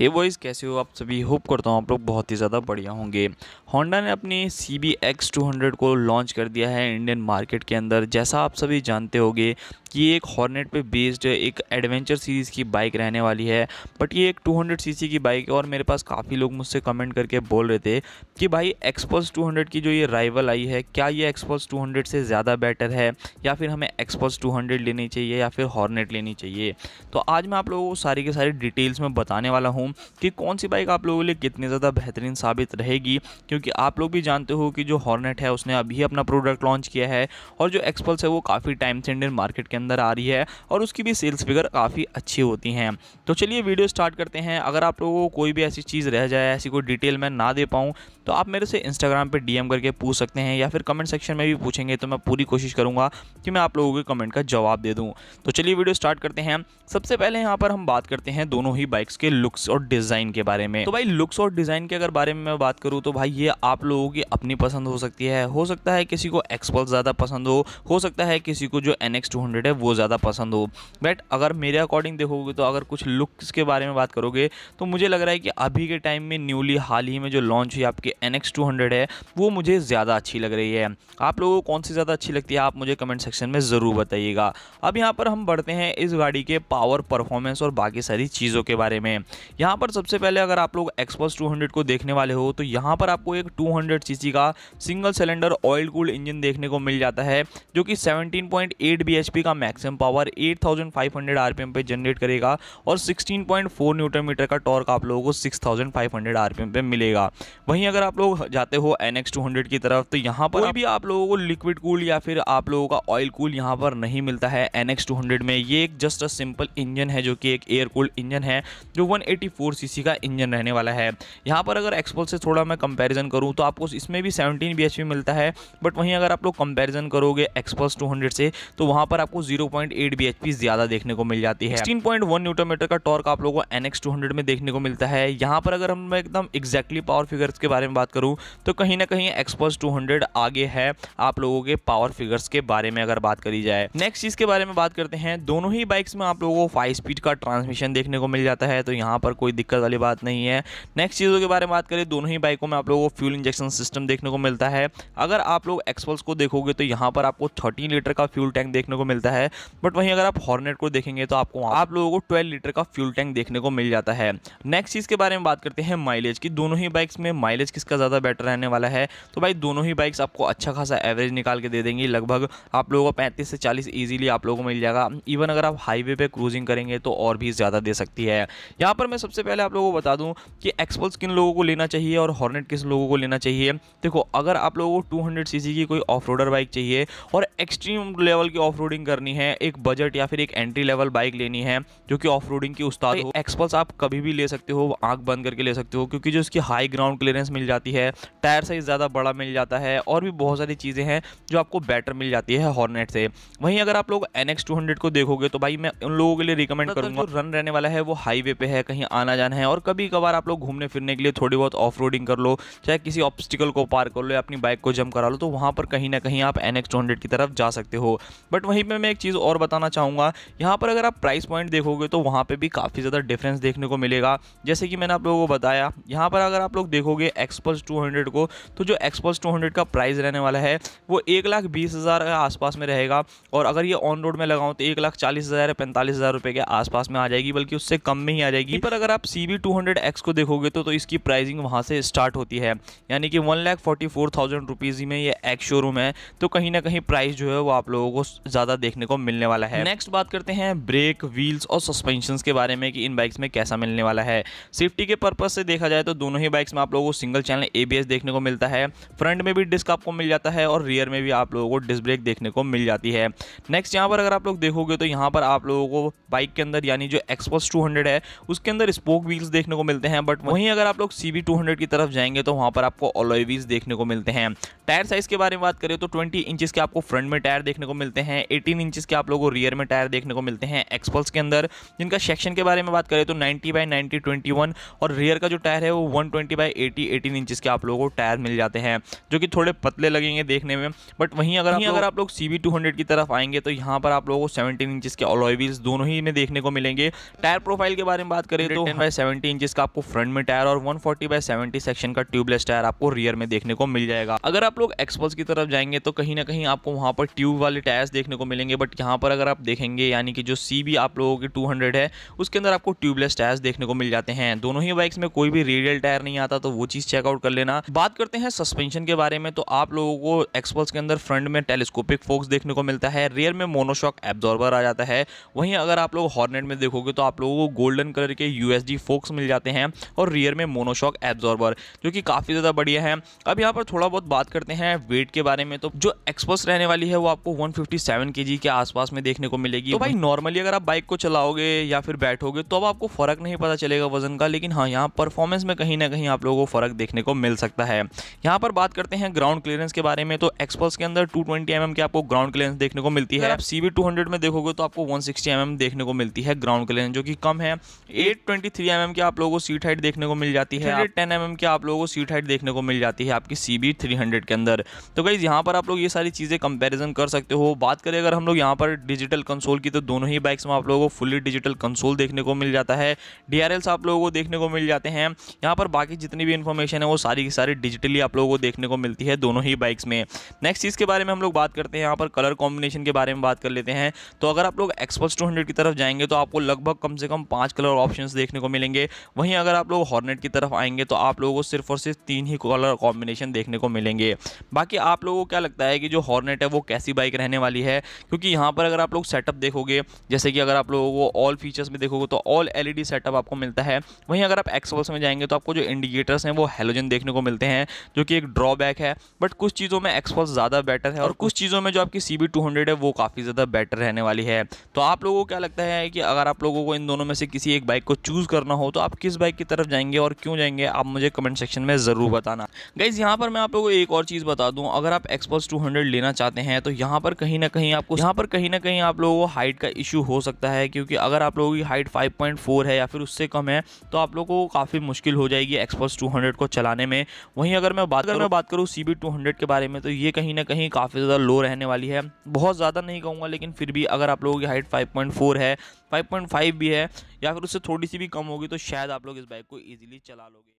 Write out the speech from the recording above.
हे boys कैसे हो आप सभी? होप करता हूँ आप लोग बहुत ही ज़्यादा बढ़िया होंगे। होंडा ने अपनी C B X two hundred को लॉन्च कर दिया है इंडियन मार्केट के अंदर। जैसा आप सभी जानते होंगे कि ये एक हॉर्नेट पे बेस्ड एक एडवेंचर सीरीज़ की बाइक रहने वाली है बट ये एक 200 सीसी की बाइक है और मेरे पास काफ़ी लोग मुझसे कमेंट करके बोल रहे थे कि भाई एक्सपल्स 200 की जो ये राइवल आई है, क्या ये एक्सपल्स 200 से ज़्यादा बेटर है या फिर हमें एक्सपल्स 200 लेनी चाहिए या फिर हॉर्नेट लेनी चाहिए? तो आज मैं आप लोगों को सारी के सारी डिटेल्स में बताने वाला हूँ कि कौन सी बाइक आप लोगों के लिए कितनी ज़्यादा बेहतरीन साबित रहेगी, क्योंकि आप लोग भी जानते हो कि जो हॉर्नेट है, उसने अभी अपना प्रोडक्ट लॉन्च किया है और जो एक्सपल्स है, वो काफ़ी टाइम से इंडियन मार्केट के अंदर आ रही है और उसकी भी सेल्स फिगर काफ़ी अच्छी होती हैं। तो चलिए वीडियो स्टार्ट करते हैं। अगर आप लोगों को कोई भी ऐसी चीज़ रह जाए, ऐसी कोई डिटेल मैं ना दे पाऊँ तो आप मेरे से इंस्टाग्राम पर डीएम करके पूछ सकते हैं या फिर कमेंट सेक्शन में भी पूछेंगे तो मैं पूरी कोशिश करूँगा कि मैं आप लोगों के कमेंट का जवाब दे दूँ। तो चलिए वीडियो स्टार्ट करते हैं। सबसे पहले यहाँ पर हम बात करते हैं दोनों ही बाइक्स के लुक्स और डिज़ाइन के बारे में। तो भाई लुक्स और डिज़ाइन के अगर बारे में मैं बात करूँ तो भाई ये आप लोगों की अपनी पसंद हो सकती है। हो सकता है किसी को एक्सपल्स ज़्यादा पसंद हो हो सकता है किसी को जो एन एक्स है वो ज़्यादा पसंद हो। बट अगर मेरे अकॉर्डिंग देखोगे तो अगर कुछ लुक्स के बारे में बात करोगे तो मुझे लग रहा है कि अभी के टाइम में न्यूली हाल ही में जो लॉन्च हुई आपकी एन एक्स है, वो मुझे ज़्यादा अच्छी लग रही है। आप लोगों को कौन सी ज़्यादा अच्छी लगती है, आप मुझे कमेंट सेक्शन में ज़रूर बताइएगा। अब यहाँ पर हम बढ़ते हैं इस गाड़ी के पावर परफॉर्मेंस और बाकी सारी चीज़ों के बारे में। यहाँ पर सबसे पहले अगर आप लोग एक्सपल्स 200 को देखने वाले हो तो यहाँ पर आपको एक 200 सीसी का single cylinder oil cooled engine देखने को मिल जाता है, जो कि 17.8 bhp का मैक्सिमम पावर 8500 आरपीएम पे जनरेट करेगा और 16.4 न्यूटन मीटर का टॉर्क आप लोगों को 6500 आरपीएम पे मिलेगा। वहीं अगर आप लोग जाते हो एन एक्स की तरफ़ तो यहाँ पर भी आप लोगों को लिक्विड कूल या फिर आप लोगों का ऑयल कूल यहाँ पर नहीं मिलता है एन एक्स में। ये एक जस्ट अ सिंपल इंजन है जो कि एक एयर कूल्ड इंजन है जो 184 सीसी का इंजन रहने वाला है। यहाँ पर अगर एक्सपल से थोड़ा मैं कंपैरिजन करूँ तो आपको इसमें भी 17 bhp मिलता है बट वहीं अगर आप लोग कंपैरिजन करोगे एक्सपल्स 200 से तो वहाँ पर आपको 0.8 bhp ज़्यादा देखने को मिल जाती है। 16.1 न्यूटन मीटर का टॉर्क आप लोगों को एन एक्स में देखने को मिलता है। यहाँ पर अगर हम एकदम एक्जैक्टली पावर फिगर्स के बारे में बात करूँ तो कहीं ना कहीं एक्सपल्स 200 आगे है आप लोगों के पावर फिगर्स के बारे में अगर बात करी जाए। नेक्स्ट चीज़ के बारे में बात करते हैं। दोनों ही बाइक्स में आप लोगों को फाइव स्पीड का ट्रांसमिशन देखने को मिल जाता है तो यहाँ पर कोई दिक्कत वाली बात नहीं है। नेक्स्ट चीज़ों के बारे में बात करें, दोनों ही बाइकों में आप लोगों को फ्यूल इंजेक्शन सिस्टम देखने को मिलता है। अगर आप लोग एक्सपल्स को देखोगे तो यहाँ पर आपको थर्टीन लीटर का फ्यूल टैंक देखने को मिलता है। बट वहीं अगर आप हॉर्नेट को देखेंगे तो आपको आप लोगों को ट्वेल्व लीटर का फ्यूल टैंक देखने को मिल जाता है। नेक्स्ट चीज़ के बारे में बात करते हैं माइलेज की। दोनों ही बाइक्स में माइलेज किसका ज़्यादा बेटर रहने वाला है? तो भाई दोनों ही बाइक्स आपको अच्छा खासा एवरेज निकाल के दे देंगी। लगभग आप लोगों को पैंतीस से चालीस ईजिली आप लोगों को मिल जाएगा। इवन अगर आप हाईवे पर क्रूजिंग करेंगे तो और भी ज़्यादा दे सकती है। यहाँ पर मैं सबसे पहले आप लोगों को बता दूँ कि एक्सपल्स किन लोगों को लेना चाहिए और हॉर्नेट किस लोगों को लेना चाहिए। देखो, अगर आप लोगों को टू हंड्रेड की कोई ऑफ़ बाइक चाहिए और एक्सट्रीम लेवल की ऑफ़ करनी है एक बजट या फिर एक एंट्री लेवल बाइक लेनी है जो कि ऑफ़ रोडिंग की उस्ताद हो। एक्सपल्स आप कभी भी ले सकते हो आँख बंद करके ले सकते हो क्योंकि जो इसकी हाई ग्राउंड क्लियरेंस मिल जाती है टायर साइज़ ज़्यादा बड़ा मिल जाता है और भी बहुत सारी चीज़ें हैं जो आपको बेटर मिल जाती है हॉर्नेट से। वहीं अगर आप लोग एन एक्स को देखोगे तो भाई मैं उन लोगों के लिए रिकमेंड करूँगा रन रहने वाला है वो हाईवे पे है कहीं आना जाना है और कभी कभार आप लोग घूमने फिरने के लिए थोड़ी बहुत ऑफ़ कर लो चाहे किसी ऑब्स्टिकल को पार कर लो या अपनी बाइक को जम करा लो तो वहाँ पर कहीं ना कहीं आप एन एक्स की तरफ़ जा सकते हो। बट वहीं पर मैं एक चीज़ और बताना चाहूँगा। यहाँ पर अगर आप प्राइस पॉइंट देखोगे तो वहाँ पर भी काफ़ी ज़्यादा डिफरेंस देखने को मिलेगा। जैसे कि मैंने आप लोगों को बताया यहाँ पर अगर आप लोग देखोगे एक्सपल्स 200 को तो जो एक्सपल्स 200 का प्राइस रहने वाला है वो एक लाख बीस हज़ार के आसपास में रहेगा। और अगर ये ऑन रोड में लगाऊँ तो एक लाख चालीस हज़ार पैंतालीस हज़ार रुपये के आसपास में आ जाएगी बल्कि उससे कम में ही आ जाएगी। पर अगर आप C B two hundred X को देखोगे तो, तो इसकी प्राइसिंग वहाँ से स्टार्ट होती है। यानी कि one lakh forty four thousand rupees में ये एक्स शोरूम है। तो कहीं ना कहीं प्राइस जो है वो आप लोगों को ज़्यादा देखने को मिलने वाला है। नेक्स्ट बात करते हैं ब्रेक व्हील्स और सस्पेंशन के बारे में कि इन बाइक्स में कैसा मिलने वाला है। सेफ्टी के पर्पज से देखा जाए तो दोनों ही बाइक्स में आप लोगों को सिंगल चैनल एबीएस देखने को मिलता है। फ्रंट में भी डिस्क आपको मिल जाता है और रियर में भी आप लोगों को डिस्क ब्रेक देखने को मिल जाती है। नेक्स्ट यहाँ पर अगर आप लोग देखोगे तो यहाँ पर आप लोगों को बाइक के अंदर यानी जो एक्सपोस 200 है, उसके अंदर स्पोक व्हील्स देखने को मिलते हैं बट वहीं अगर आप लोग सी बी की तरफ़ जाएँगे तो वहाँ पर आपको ऑलोई व्हील्स देखने को मिलते हैं। टायर साइज़ के बारे में बात करें तो ट्वेंटी इंचज़ के आपको फ्रंट में टायर देखने को मिलते हैं एटीन इंचज़ के आप लोगों को रियर में टायर देखने को मिलते हैं एक्सपल्स के अंदर। जिनका सेक्शन के बारे में बात करें तो ninety by ninety twenty one और रियर का जो टायर है वो one twenty by eighty eighteen inches के आप लोगों को टायर मिल जाते हैं जो कि थोड़े पतले लगेंगे देखने में। बट वहीं अगर वहीं अगर आप लोग सी बी की तरफ़ आएँगे तो यहाँ पर आप लोगों को सेवनटीन इंचज़ के अलॉयवील्स दोनों ही में देखने को मिलेंगे। टायर प्रोफ़ाइल के बारे में बात करें तो टेन बाई सेवेंटी इंचज़ का आपको फ्रंट में टायर और one forty by seventy section का ट्यूबलेस टायर आपको रियर में देखने को मिल जाएगा। अगर आप लोग एक्सपल्स की तरफ़ जाएँगे तो कहीं ना कहीं आपको वहाँ पर ट्यूब वाले टायर्स देखने को मिलेंगे। बट यहाँ पर अगर आप देखेंगे, यानी कि जो सी बी आप लोगों की टू हंड्रेड है, उसके अंदर आपको ट्यूबलेस टायर्स देखने को मिल जाते हैं। दोनों ही बाइक्स में कोई भी रेडियल टायर नहीं आता तो वो चीज़ चेकआउट कर लेना। बात करते हैं सस्पेंशन के बारे में तो आप लोगों को एक्सपल्स के अंदर फ्रंट में टेलीस्कोपिक फोक्स देखने को मिलता है। रियर में मोनोशॉक एब्जॉर्बर आ जाता है। वहीं अगर आप लोग हॉर्नेट में देखोगे तो आप लोगों को गोल्डन कलर के यूएसडी फोक्स मिल जाते हैं और रियर में मोनोशॉक एब्जॉर्बर जो कि काफ़ी ज़्यादा बढ़िया है। अब यहाँ पर थोड़ा बहुत बात करते हैं वेट के बारे में तो जो एक्सपर्स रहने वाली है, वो आपको 157 केजी के आसपास में देखने को मिलेगी। तो भाई नॉर्मली अगर आप बाइक को चलाओगे या फिर बैठोगे तो अब आपको फ़र्क नहीं पता चलेगा वज़न का लेकिन हाँ यहाँ परफॉर्मेंस में कहीं ना कहीं आप लोगों को फ़र्क देखने को मिल सकता है। यहाँ पर बात करते हैं ग्राउंड क्लियरेंस के बारे में तो एक्सपर्स के अंदर टू ट्वेंटी mm की आपको ग्राउंड क्लियरेंस देखने को मिलती है। आप सी बी में देखोगे तो आपको वन सिक्सटी mm देखने को मिलती है ग्राउंड क्लियरेंस जो कि कम है। एट ट्वेंटी थ्री mm की आप लोगों को सीट हाइट देखने को मिल जाती है। टेन एम की आप लोगों को सीट हाइट देखने को मिल जाती है आपकी सी बी थ्री हंड्रेड के अंदर। तो गाइज़ यहाँ पर आप लोग ये सारी चीज़ें कंपेरिजन कर सकते हो। बात करें अगर हम लोग यहाँ पर डिजिटल कंसोल की तो दोनों ही बाइक्स में आप लोगों को फुली डिजिटल कंसोल देखने को मिल जाता है। डी आप लोगों को देखने को मिल जाते हैं। यहाँ पर बाकी जितनी भी इन्फॉर्मेशन है वो सारी की सारी डिजिटली आप लोगों को देखने को मिलती है दोनों ही बाइक्स में। नेक्स्ट चीज़ के बारे में हम लोग बात करते हैं। यहाँ पर कलर कॉम्बिनेशन के बारे में बात कर लेते हैं। तो अगर आप लोग एक्सपर्स टू की तरफ़ जाएँगे तो आपको लगभग कम से कम पाँच कलर ऑप्शन देखने को मिलेंगे। वहीं अगर आप लोग हॉर्नेट की तरफ़ आएँगे तो आप लोगों को सिर्फ़ और सिर्फ़ तीन ही कलर कॉम्बिनेशन देखने को मिलेंगे। बाकी आप लोगों को क्या लगता है कि जो हॉर्नेट है वो कैसी बाइक रहने वाली है? क्योंकि यहाँ पर अगर आप लोग सेटअप देखोगे, जैसे कि अगर आप लोगों को ऑल फीचर्स में देखोगे तो ऑल एलईडी सेटअप आपको मिलता है। वहीं अगर आप एक्सवर्स में जाएँगे तो आपको जो इंडिकेटर्स हैं, वो हेलोजन देखने को मिलते हैं, जो कि एक ड्रॉबैक है। बट कुछ चीज़ों में एक्सवर्स ज़्यादा बेटर है, और कुछ चीज़ों में जो आपकी सी बी है, वो काफ़ी ज़्यादा बेटर रहने वाली है। तो आप लोगों को क्या लगता है कि अगर आप लोगों को इन दोनों में से किसी एक बाइक को चूज़ करना हो तो आप किस बाइक की तरफ़ जाएँगे और क्यों जाएँगे, आप मुझे कमेंट सेक्शन में ज़रूर बताना। गाइज़ यहाँ पर मैं आप लोगों को एक और चीज़ बता दूँ। अगर आप एक्सपर्स टू लेना चाहते हैं तो यहाँ पर कहीं ना कहीं आपको यहाँ पर कहीं ना कहीं आप लोगों को हाइट का इशू हो सकता है क्योंकि अगर आप लोगों की हाइट 5.4 है या फिर उससे कम है तो आप लोगों को काफ़ी मुश्किल हो जाएगी एक्सपर्स 200 को चलाने में। वहीं अगर मैं बात अगर मैं बात करूँ सी बी के बारे में तो ये कहीं ना कहीं काफ़ी ज़्यादा लो रहने वाली है। बहुत ज़्यादा नहीं कहूँगा लेकिन फिर भी अगर आप लोगों की हाइट फाइव है फाइव भी है या फिर उससे थोड़ी सी भी कम होगी तो शायद आप लोग इस बाइक को ईजिली चला लोगे।